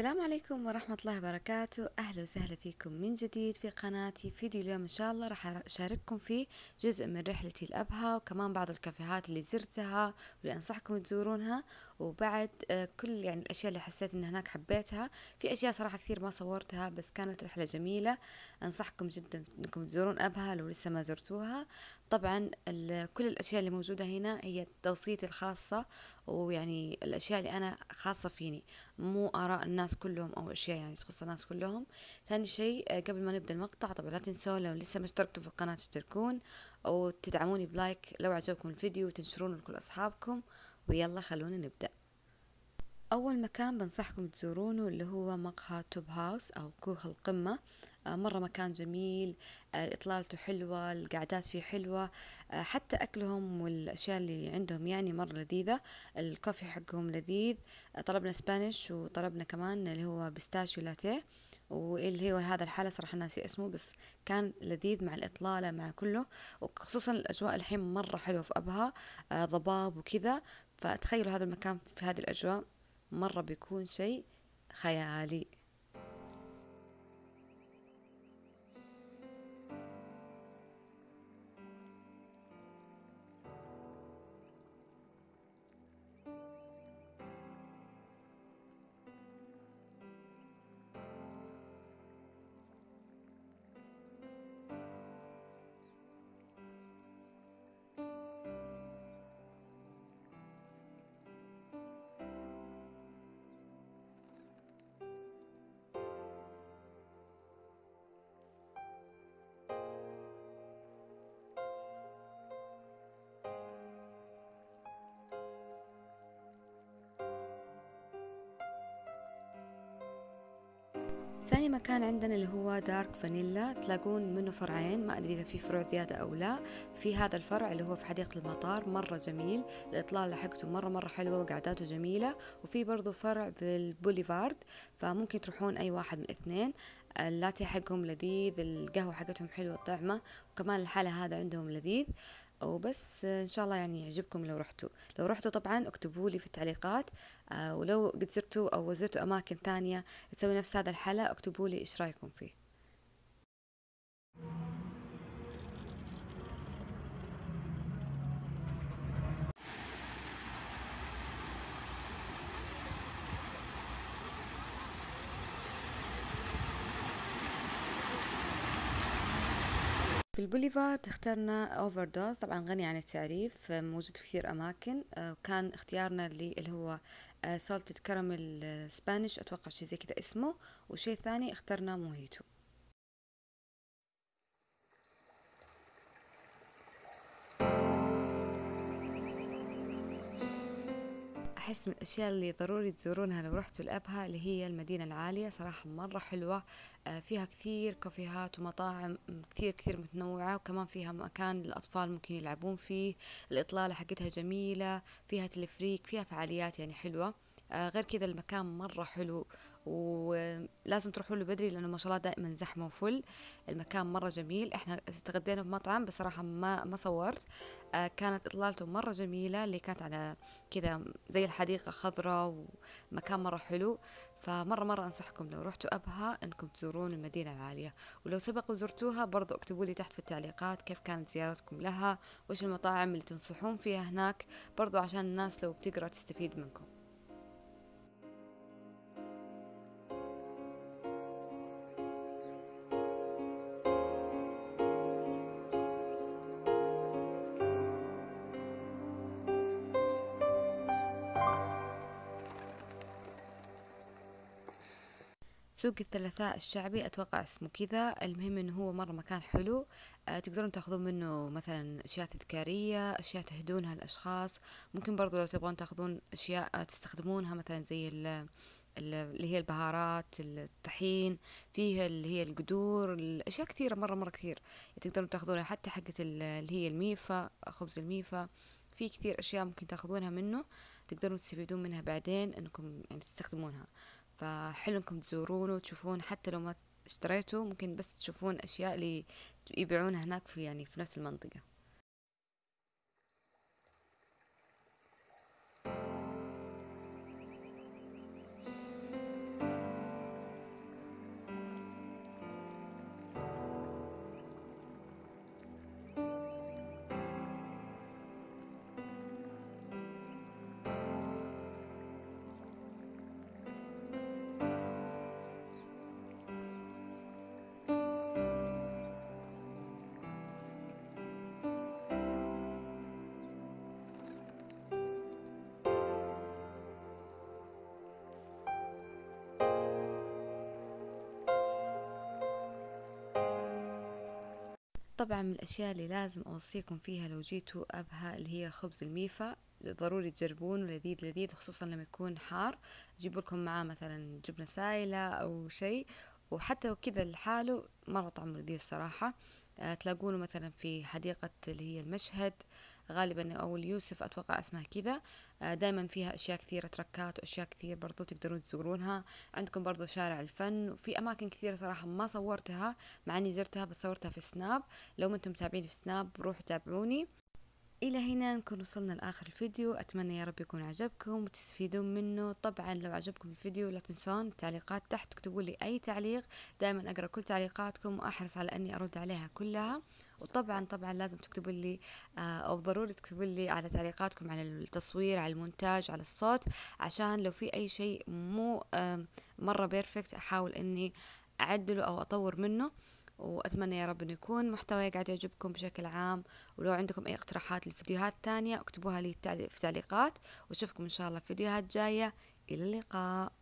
السلام عليكم ورحمة الله وبركاته. أهلا وسهلا فيكم من جديد في قناتي. فيديو اليوم إن شاء الله راح أشارككم فيه جزء من رحلتي لأبها وكمان بعض الكافيهات اللي زرتها واللي أنصحكم تزورونها. وبعد آه، كل يعني الأشياء اللي حسيت إن هناك حبيتها. في أشياء صراحة كثير ما صورتها بس كانت رحلة جميلة. أنصحكم جدا إنكم تزورون أبها لو لسه ما زرتوها. طبعا كل الأشياء اللي موجودة هنا هي توصيتي الخاصة ويعني الأشياء اللي أنا خاصة فيني. مو آراء الناس كلهم أو أشياء يعني تخص الناس كلهم. ثاني شيء آه، قبل ما نبدأ المقطع طبعا لا تنسوا لو لسه ما اشتركتوا في القناة تشتركون أو تدعموني ب like لو عجبكم الفيديو وتنشرونه لكل أصحابكم. ويلا خلونا نبدأ. أول مكان بنصحكم تزورونه اللي هو مقهى توب هاوس أو كوخ القمة. مرة مكان جميل آه، إطلالته حلوة القعدات فيه حلوة آه، حتى أكلهم والأشياء اللي عندهم يعني مرة لذيذة. الكوفي حقهم لذيذ. طلبنا Spanish وطلبنا كمان اللي هو pistachio latte واللي هو هذا الحلا صراحة ناسي اسمه بس كان لذيذ مع الإطلالة مع كله. وخصوصا الأجواء الحين مرة حلوة في أبها ضباب وكذا. فتخيلوا هذا المكان في هذه الأجواء مرة بيكون شيء خيالي. ثاني مكان عندنا اللي هو دارك فانيلا تلاقون منه فرعين ما أدري إذا في فروع زيادة أو لا. في هذا الفرع اللي هو في حديقة المطار مرة جميل. الإطلالة حقته مرة مرة حلوة وقعداته جميلة. وفي برضو فرع بالبوليفارد فممكن تروحون أي واحد من الاثنين. اللاتي حقهم لذيذ القهوة حقتهم حلوة الطعمة وكمان الحالة هذا عندهم لذيذ. وبس إن شاء الله يعني يعجبكم لو رحتوا. لو رحتوا طبعا اكتبوا لي في التعليقات. آه ولو قد زرتوا أو زرتوا أماكن ثانية تسوي نفس هذا الحلا اكتبوا لي إيش رأيكم فيه. في البوليفارد اخترنا Overdose طبعا غني عن التعريف موجود في كثير أماكن وكان آه، اختيارنا اللي هو salted caramel Spanish أتوقع شيء زي كذا اسمه وشيء ثاني اخترنا موهيتو أحس من الأشياء اللي ضروري تزورونها لو رحتوا لأبها اللي هي المدينة العالية. صراحة مرة حلوة آه، فيها كثير كافيهات ومطاعم كثير كثير متنوعة وكمان فيها مكان للأطفال ممكن يلعبون فيه. الإطلالة حقتها جميلة فيها تلفريك فيها فعاليات يعني حلوة. غير كذا المكان مرة حلو ولازم تروحوا له بدري لأنه ما شاء الله دائما زحمة وفل. المكان مرة جميل. إحنا تغدينا في مطعم بصراحة ما ما صورت. آه، كانت إطلالته مرة جميلة اللي كانت على كذا زي الحديقة خضراء ومكان مرة حلو. فمرة مرة أنصحكم لو رحتوا أبها أنكم تزورون المدينة العالية. ولو سبق وزرتوها برضو اكتبوا لي تحت في التعليقات كيف كانت زيارتكم لها وإيش المطاعم اللي تنصحون فيها هناك. برضو عشان الناس لو بتقرأ تستفيد منكم. سوق الثلاثاء الشعبي أتوقع اسمه كذا. المهم إنه هو مرة مكان حلو. أه تقدرون تأخذون منه مثلا أشياء تذكارية أشياء تهدونها الاشخاص ممكن برضو لو تبغون تأخذون أشياء تستخدمونها مثلا زي اللي هي البهارات الطحين فيها اللي هي القدور الأشياء كثيرة مرة مرة كثير تقدرون تأخذونها. حتى حقة اللي هي الميفا خبز الميفا في كثير أشياء ممكن تأخذونها منه. تقدرون تستفيدون منها بعدين إنكم يعني تستخدمونها. فحلو انكم تزورونه وتشوفون حتى لو ما اشتريتوا ممكن بس تشوفون أشياء اللي يبيعونها هناك في يعني في نفس المنطقة. طبعا من الأشياء اللي لازم أوصيكم فيها لو جيتوا أبها اللي هي خبز الميفا. ضروري تجربون لذيذ لذيذ خصوصا لما يكون حار. جيبوا لكم معاه مثلا جبنة سايلة أو شيء. وحتى كذا لحاله مرة طعمه لذيذ صراحة. آه، تلاقونه مثلا في حديقة اللي هي المشهد. غالبا أو اليوسف أتوقع اسمها كذا. آه، دائما فيها أشياء كثيرة تركات وأشياء كثير برضو تقدرون تزورونها. عندكم برضو شارع الفن. وفي أماكن كثيرة صراحة ما صورتها مع إني زرتها بس صورتها في سناب. لو ما أنتم متابعين في سناب روحوا تابعوني. إلى هنا نكون وصلنا لآخر الفيديو. أتمنى يا رب يكون عجبكم وتستفيدون منه. طبعا لو عجبكم الفيديو لا تنسون التعليقات تحت تكتبوا لي أي تعليق. دائما أقرأ كل تعليقاتكم وأحرص على أني أرد عليها كلها. وطبعا طبعا لازم تكتبوا لي آه، أو ضروري تكتبوا لي على تعليقاتكم على التصوير على المونتاج على الصوت. عشان لو في أي شيء مو مرة بيرفكت أحاول أني أعدله أو أطور منه. وأتمنى يا رب أنه يكون محتوى قاعد يعجبكم بشكل عام ولو عندكم أي اقتراحات لفيديوهات تانية اكتبوها لي في تعليقات وأشوفكم إن شاء الله في فيديوهات جاية. إلى اللقاء.